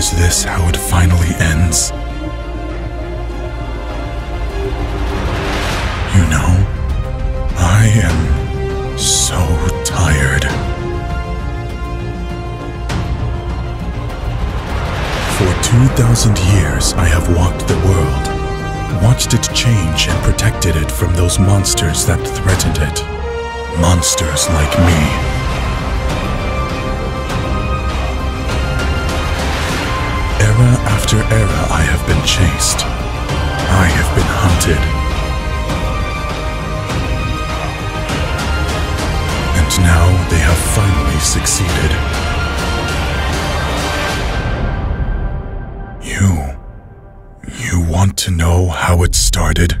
Is this how it finally ends? You know, I am so tired. For 2,000 years, I have walked the world, watched it change and protected it from those monsters that threatened it. Monsters like me. Era after era, I have been chased. I have been hunted. And now they have finally succeeded. You. You want to know how it started?